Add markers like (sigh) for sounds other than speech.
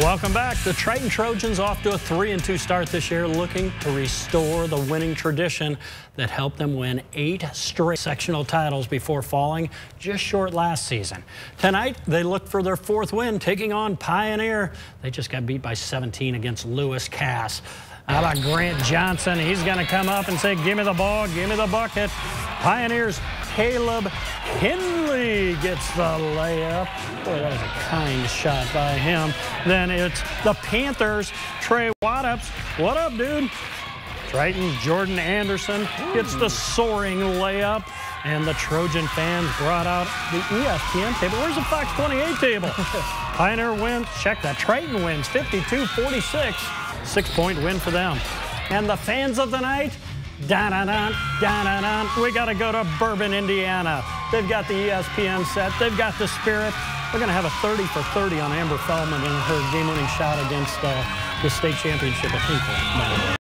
Welcome back. The Triton Trojans off to a 3 and 2 start this year, looking to restore the winning tradition that helped them win eight straight sectional titles before falling just short last season. Tonight, they look for their fourth win, taking on Pioneer. They just got beat by 17 against Lewis Cass. How about Grant Johnson? He's going to come up and say, give me the ball, give me the bucket. Pioneers Caleb Henley gets the layup. Boy, that was a kind shot by him. Then it's the Panthers, Trey Wattups. What up, dude? Triton Jordan Anderson gets the soaring layup. And the Trojan fans brought out the ESPN table. Where's the Fox 28 table? (laughs) Pioneer wins. Check that. Triton wins 52-46. Six-point win for them. And the fans of the night, Da da da da da da. We got to go to Bourbon, Indiana. They've got the ESPN set. They've got the spirit. We're going to have a 30 for 30 on Amber Feldman and her game-winning shot against uh, the state championship of Hinkle.